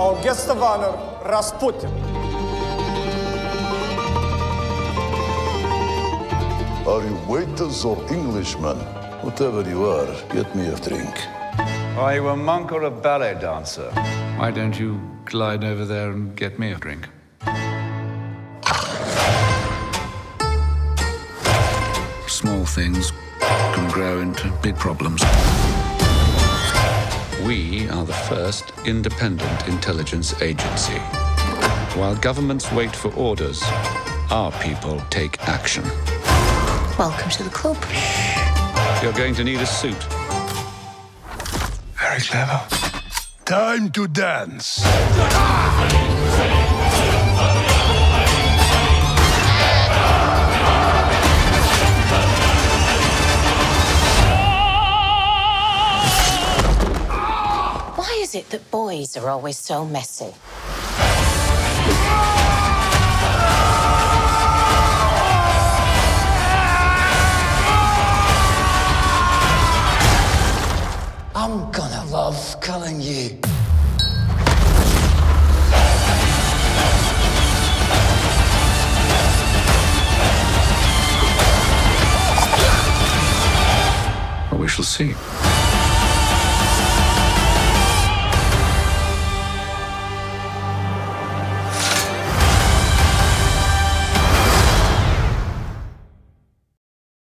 our guest of honor, Rasputin. Are you waiters or Englishmen? Whatever you are, get me a drink. Are you a monk or a ballet dancer? Why don't you glide over there and get me a drink? Small things can grow into big problems. We are the first independent intelligence agency. While governments wait for orders, our people take action. Welcome to the club. You're going to need a suit. Very clever. Time to dance. Is it that boys are always so messy? I'm gonna love killing you. Well, we shall see.